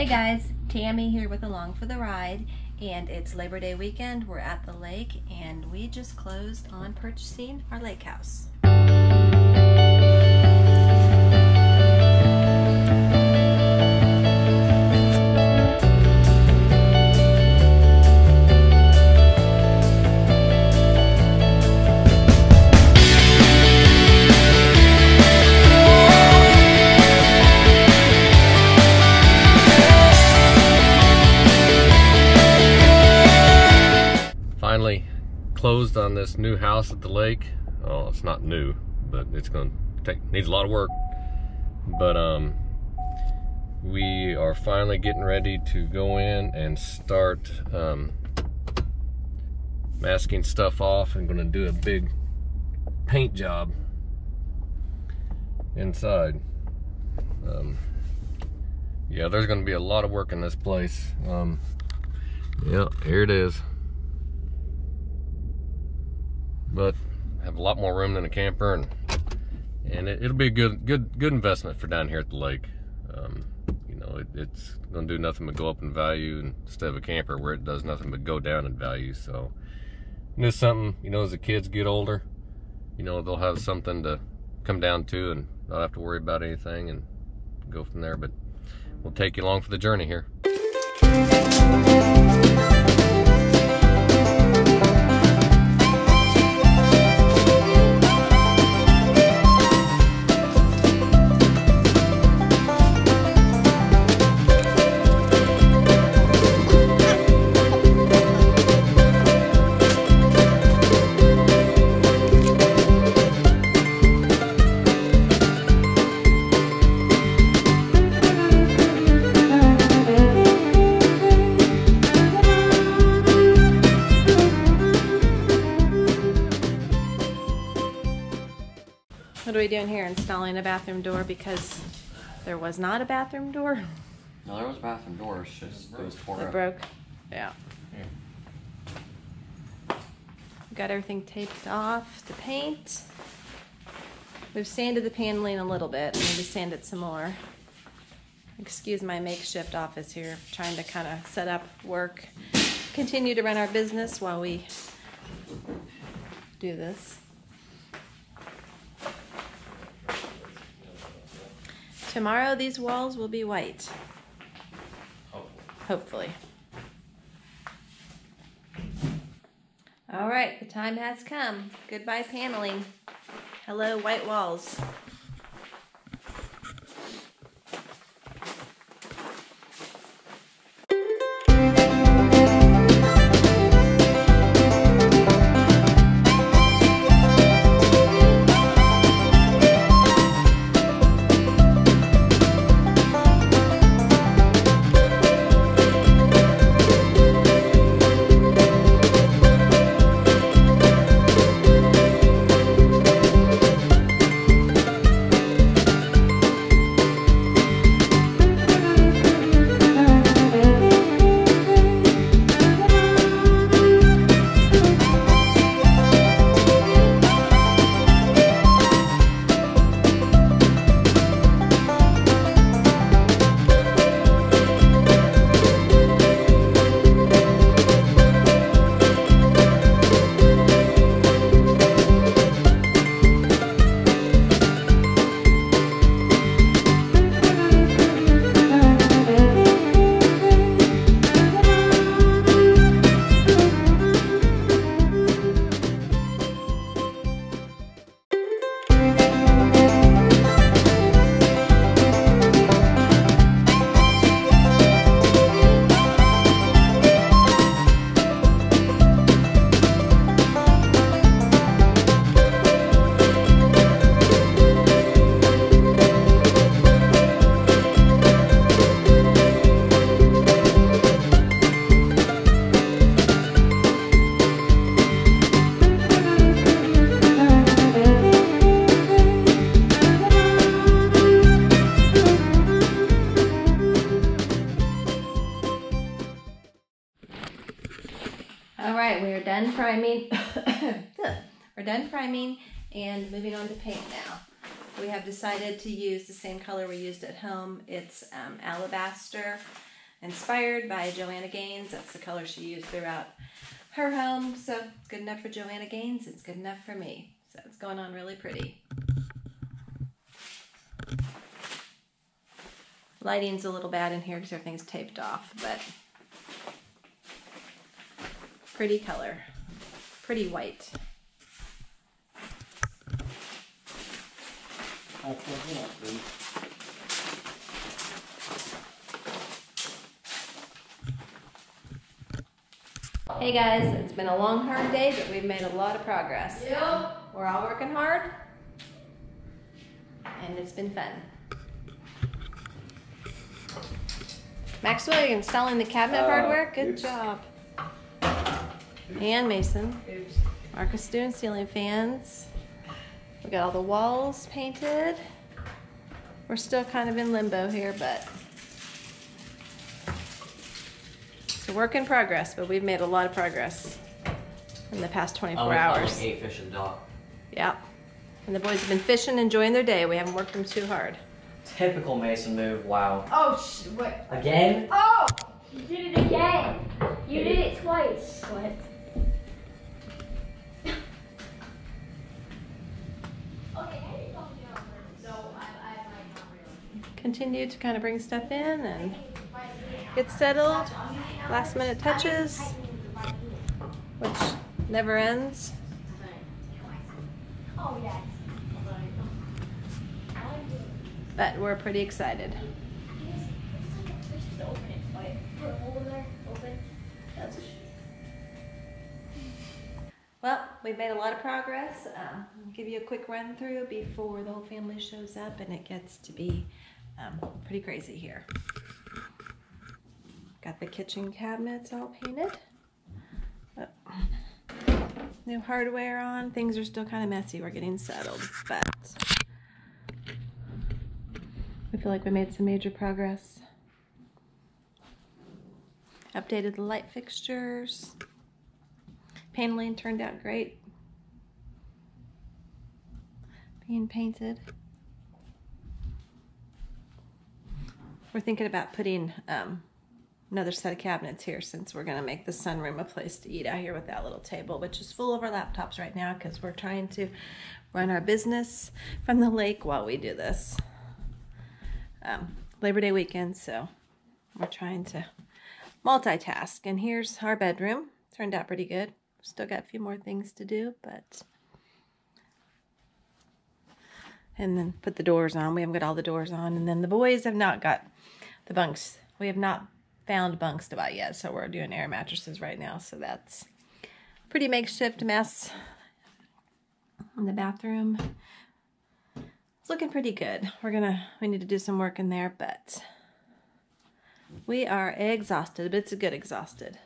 Hey guys, Tammy here with Along for the Ride, and it's Labor Day weekend. We're at the lake, and we just closed on purchasing our lake house. Closed on this new house at the lake. Oh, it's not new, but it's to take needs a lot of work. But um, we are finally getting ready to go in and start um, masking stuff off. Going to do a big paint job inside. Um, yeah, there's to be a lot of work in this place. Um, yeah, here it is but have a lot more room than a camper and and it, will be a good good good investment for down here at the lake. Um, you know it, it's gonna do nothing but go up in value instead of a camper where it does nothing but go down in value. So and it's something you know as the kids get older you know they'll have something to come down to and not have to worry about anything and go from there. But we'll take you along for the journey here are we doing here? Installing a bathroom door because there was not a bathroom door? No, there was a bathroom door. It's just it was tore It up. broke. Yeah. Got everything taped off, the paint. We've sanded the paneling a little bit, maybe sand it some more. Excuse my makeshift office here, trying to kind of set up work, continue to run our business while we do this. Tomorrow these walls will be white, hopefully. All right, the time has come. Goodbye paneling. Hello white walls. All right, we are done priming. We're done priming and moving on to paint now. We have decided to use the same color we used at home. It's um, alabaster. inspired by Joanna Gaines. That's the color she used throughout her home. So it's good enough for Joanna Gaines. It's good enough for me. So it's going on really pretty. Lighting's a little bad in here because everything's taped off, but pretty color, pretty white. Hey guys, it's been a long, hard day, but we've made a lot of progress. Yep. We're all working hard, and it's been fun. Maxwell, you're installing the cabinet uh, hardware. Good job. And Mason. Marcus doing ceiling fans. We got all the walls painted. We're still kind of in limbo here, but it's a work in progress. But we've made a lot of progress in the past 24 Oh, we caught, hours. Like eight fish in the dock. Yeah. And the boys have been fishing, enjoying their day. We haven't worked them too hard. Typical Mason move. Wow. Oh, sh- what? Again? Oh! You did it again. You did it twice. What? Continue to kind of bring stuff in and get settled. Last minute touches, which never ends. But we're pretty excited. Well, we've made a lot of progress. Um, I'll give you a quick run through before the whole family shows up and it gets to be um, pretty crazy here. Got the kitchen cabinets all painted. Uh, New hardware on. Things are still kind of messy. We're getting settled, but we feel like we made some major progress. Updated the light fixtures. Paneling turned out great. Being painted. We're thinking about putting um, another set of cabinets here since we're gonna make the sunroom a place to eat out here with that little table, which is full of our laptops right now because we're trying to run our business from the lake while we do this. Um, Labor Day weekend, so we're trying to multitask. And here's our bedroom. Turned out pretty good. Still got a few more things to do, but. And then put the doors on. We haven't got all the doors on. And then the boys have not got the bunks. We have not found bunks to buy yet, so we're doing air mattresses right now. So that's pretty makeshift mess in the bathroom. It's looking pretty good. We're gonna, we need to do some work in there, but we are exhausted, but it's a good exhausted.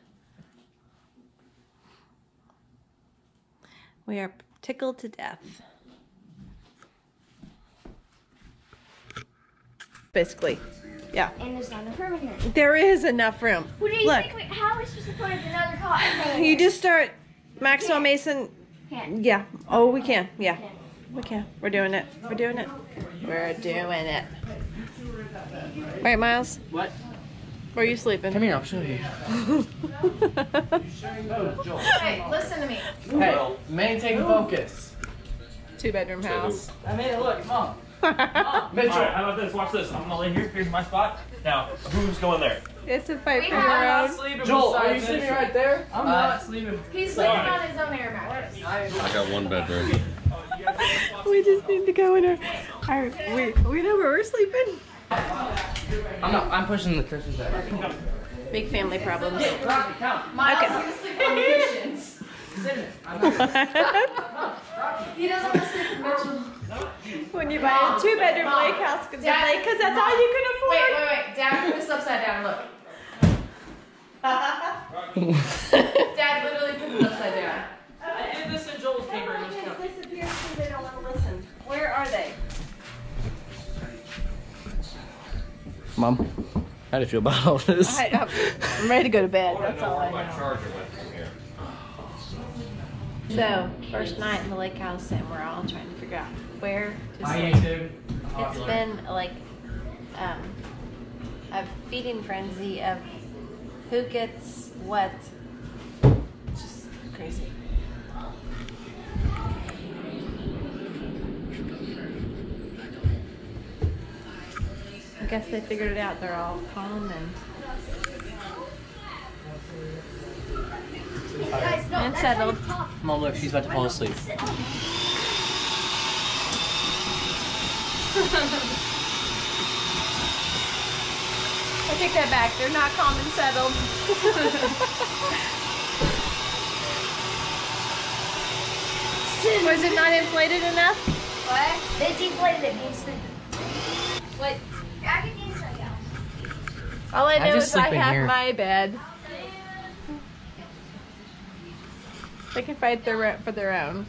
We are tickled to death. Basically, yeah. And there's not enough room in here. There is enough room. What do you Look, think? We, how are we supposed to put another cot in there? you just start Maxwell Mason. Can't. Yeah. Oh, we can. Yeah. We can. We're doing it. We're doing it. We're doing it. All right, Miles. What? Where are you sleeping? Come here, I'll show you. Hey, listen to me. Hey, maintain focus. Two bedroom house. I made it look, Mom. All Mitchell. right, how about this? Watch this. I'm gonna lay here. Here's my spot. Now, who's going there? It's a fight We for have your not own. sleeping Joel, are beside you sleeping Mitchell. right there? I'm Uh, not sleeping. He's sleeping Sorry. on his own air mattress. I got one bedroom. We just need to go in our. our we we know where we're sleeping. I'm not. I'm pushing the cushions back. Big family problems. Rocky, come. Miles Okay. is gonna sleep on the cushions. Sit in. I'm not. He doesn't want you buy a two bedroom Mom. lake house, because Dad. that's all you can afford. Wait, wait, wait. Dad, put this upside down. Look. Dad literally put it upside down. I did this in Joel's paper. Everyone just disappears because they don't want to listen. Where are they? Mom, how do you feel about all this? I, I'm ready to go to bed. That's all I know. charger went from here. So, first night in the lake house, and we're all trying to figure out where to Hi, sleep. YouTube. It's been like um, a feeding frenzy of who gets what. It's just crazy. I guess they figured it out. They're all calm and Guys, no, And settled. how. Mom, look, she's about to fall asleep. I take that back. They're not calm and settled. Was it not inflated enough? What? They deflated it, Mason. What? I can use it, yeah. All I I know just is I have here. my bed. They can fight their for their own.